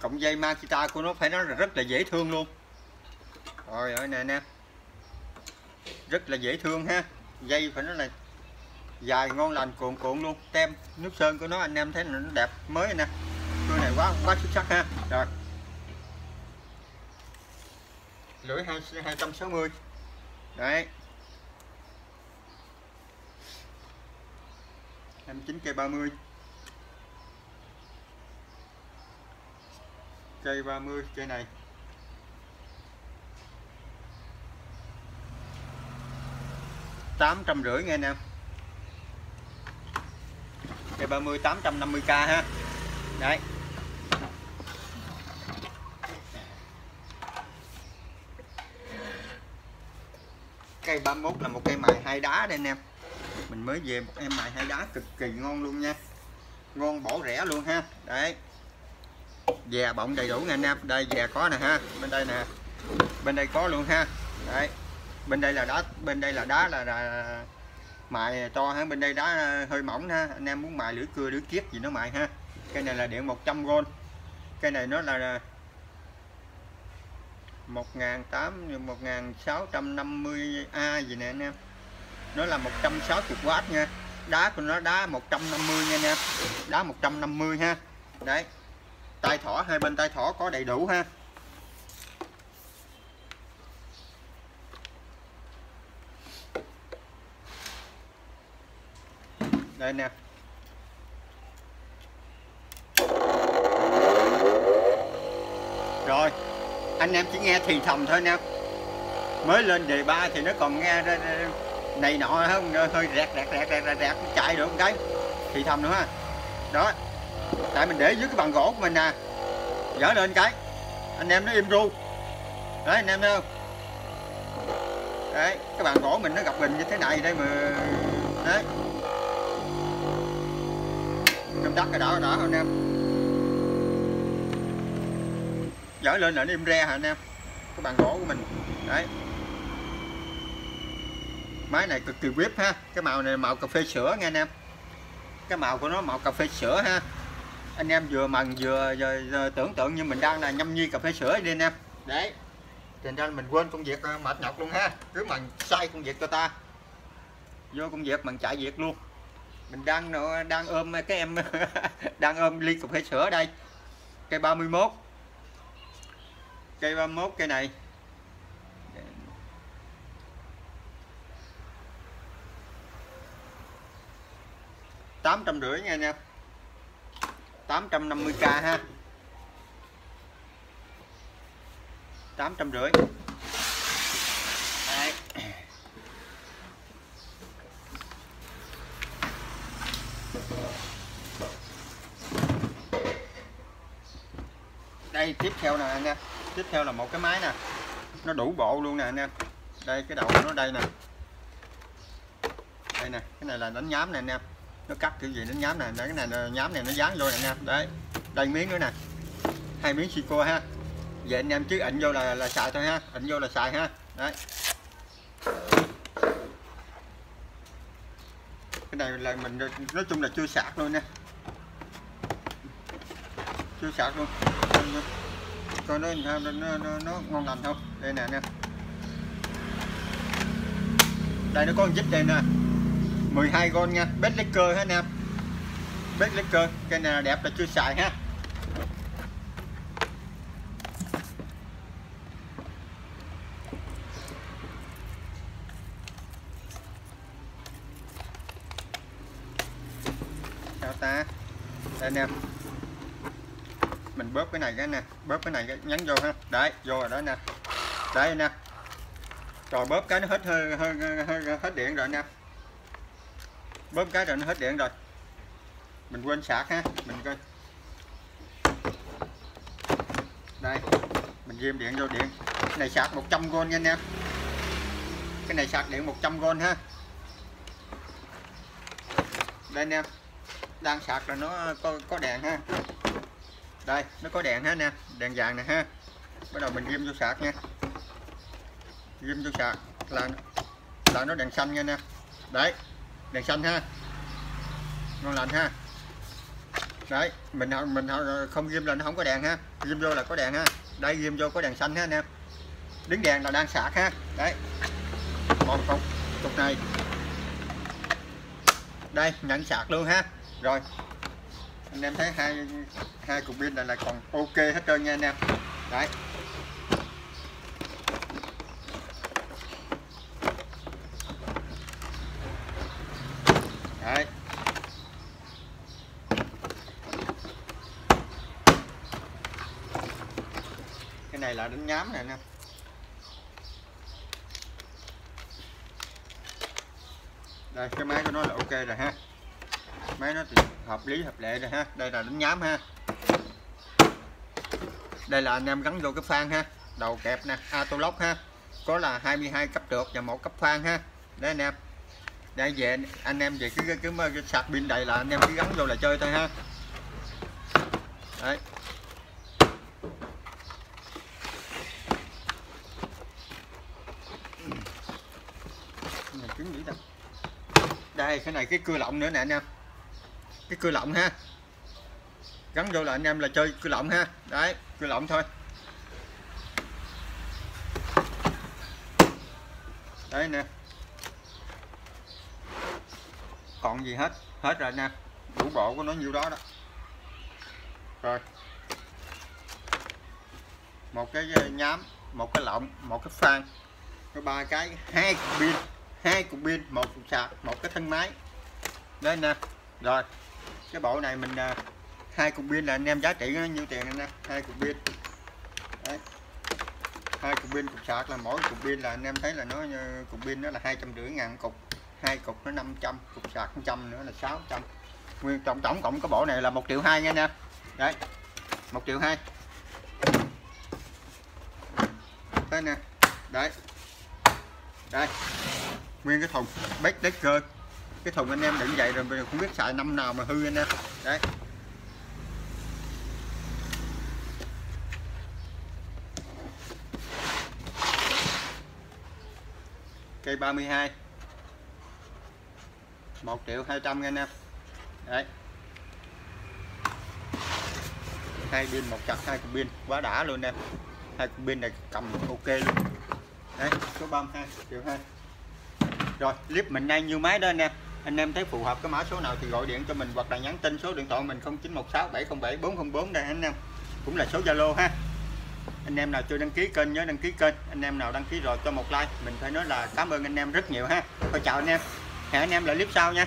Cộng dây Makita của nó phải nói là rất là dễ thương luôn. Rồi ơi nè anh em. Rất là dễ thương ha. Dây phải nói là dài, ngon lành, cuộn cuộn luôn. Tem nước sơn của nó anh em thấy là nó đẹp mới nè. Cưa này quá quá xuất sắc ha. Rồi. Lưỡi hai hai trăm sáu mươi. Đấy. Em chín cây 30 cây 30 cây này. tám trăm rưỡi nghe anh em cây 30 850k ha. Đấy. Cây 31 là một cây mài hai đá đây anh em mình mới về một em mài hai đá cực kỳ ngon luôn nha. Ngon bỏ rẻ luôn ha. Đấy dè bọng đầy đủ nha anh em. Đây dè có nè ha. Bên đây nè. Bên đây có luôn ha. Đấy. Bên đây là đá bên đây là đá là, là mài to ha. Bên đây đá hơi mỏng ha. Anh em muốn mài lưỡi cưa lưỡi kiếp gì nó mài ha. Cái này là điện 100V cái này nó là 1800 1650 A gì nè anh em. Nó là 160W nha. Đá của nó đá 150 nha anh em. Đá 150 ha. Đấy tay thỏ hai bên tay thỏ có đầy đủ ha. Đây nè. Rồi anh em chỉ nghe thì thầm thôi nè mới lên đề ba thì nó còn nghe này nọ không hơi rẹt rẹt rẹt rẹt rẹt, rẹt chạy được một cái? Thì thầm nữa ha. Đó tại mình để dưới cái bàn gỗ của mình nè. Dở lên cái. Anh em nó im ru. Đấy, anh em thấy không? Đấy, cái bàn gỗ mình nó gặp bình như thế này đây mà. Đấy. Trong đất cái đó đó, anh em. Dở lên là nó im re hả anh em? Cái bàn gỗ của mình. Đấy. Máy này cực kỳ whip ha. Cái màu này màu cà phê sữa nha anh em. Cái màu của nó màu cà phê sữa ha anh em vừa mần vừa, vừa, vừa tưởng tượng như mình đang là nhâm nhi cà phê sữa đi anh em. Đấy. Thành ra mình quên công việc ờ, mệt nhọc luôn ha. Cứ mần sai công việc cho ta. Vô công việc mình chạy việc luôn. Mình đang đang ôm cái em đang ôm ly cà phê sữa đây. Cây 31 cây 31 cây này. tám trăm rưỡi nha anh em. 850k ha. 850 Đấy. đây, tiếp theo nè anh em. Tiếp theo là một cái máy nè. Nó đủ bộ luôn nè anh em. Đây, cái đầu nó đây nè. Đây nè, cái này là đánh nhám nè anh em nó cắt kiểu gì nó nhám này cái này nhám này nó dán vô nè nha. Đấy đây miếng nữa nè. Hai miếng sico ha. Vậy anh em chứ ảnh vô là là xài thôi ha. Ảnh vô là xài ha. Đấy. Cái này là mình nói chung là chưa sạc luôn nha. Chưa sạc luôn. Coi nó nó, nó, nó, nó ngon lành không? Đây nè nè đây nó có một dít đây nè. 12 con nha. Bếp lấy cơ ha anh em. Bếp lấy cơ cây này đẹp là chưa xài ha. Sao ta. Đây anh em. Mình bóp cái này cái nè. Bóp cái này cái nhấn vô ha. Đấy vô rồi đó nè đấy nè rồi bóp cái nó hết hơi, hơi, hơi hết điện rồi nè bấm cái rồi nó hết điện rồi. Mình quên sạc ha, mình coi. Đây, mình ghim điện vô điện. Cái này sạc 100V nha anh em. Cái này sạc điện 100V ha. Đây anh em, đang sạc là nó có có đèn ha. Đây, nó có đèn ha nè đèn vàng nè ha. Bắt đầu mình ghim vô sạc nha. Ghim vô sạc là là nó đèn xanh nha nè đấy đèn xanh ha. Ngon lành ha. Đấy, mình mình không ghim là nó không có đèn ha. Ghim vô là có đèn ha. Đây ghim vô có đèn xanh ha, anh em. Đứng đèn là đang sạc ha. Đấy. Còn cục cục này. Đây nhận sạc luôn ha. Rồi. Anh em thấy hai hai cục pin này là còn ok hết trơn nha, anh em. Đấy. Là đánh nhám này em đây cái máy của nó là ok rồi ha. Máy nó thì hợp lý hợp lệ rồi ha. Đây là đánh nhám ha. Đây là anh em gắn vô cái phan ha. Đầu kẹp nè atolock ha. Có là 22 cấp trượt và một cấp phan ha. Đấy anh em. Đây về anh em về cứ cứ, cứ, cứ sạc pin đầy là anh em cứ gắn vô là chơi thôi ha. Đấy này cứng dữ ta đây, cái này cái cưa lọng nữa nè anh em. Cái cưa lọng ha. Gắn vô là anh em là chơi cưa lọng ha. Đấy, cưa lọng thôi. Đấy nè. Còn gì hết? Hết rồi nha đủ bộ của nó nhiêu đó đó. Rồi. Một cái ờ, nhám, một cái lọng, một cái phan có ba cái, hai pin hai cục pin, một cục sạc, một cái thân máy. Đấy nè, rồi. Cái bộ này mình à, hai cục pin là anh em giá trị nó nhiêu tiền anh em? Hai cục pin. Đấy. Hai cục pin, cục sạc là mỗi cục pin là anh em thấy là nó ờ, cục pin nó là hai trăm rưỡi ngàn cục. Hai cục nó 500 cục sạc trăm nữa là 600 nguyên tổng tổng cộng cái bộ này là một triệu hai nha anh em. Đấy, một triệu hai. Đây nè. Đấy. Đây nguyên cái thùng bếp đế cơ. Cái thùng anh em đựng vậy rồi, bây không biết xài năm nào mà hư anh em. Đấy. Cây 32 1 triệu 200 nha anh em. Đấy. Hai pin, một chặt, hai cục pin. Quá đã luôn em. Hai cục pin này cầm ok luôn. Đấy, số 32 triệu 2 rồi, clip mình nay như máy đó anh em. Anh em thấy phù hợp cái mã số nào thì gọi điện cho mình hoặc là nhắn tin số điện thoại mình 0916 707 404 đây anh em. Cũng là số Zalo ha. Anh em nào chưa đăng ký kênh nhớ đăng ký kênh. Anh em nào đăng ký rồi cho một like. Mình phải nói là cảm ơn anh em rất nhiều ha. Thôi chào anh em. Hẹn anh em lại clip sau nha.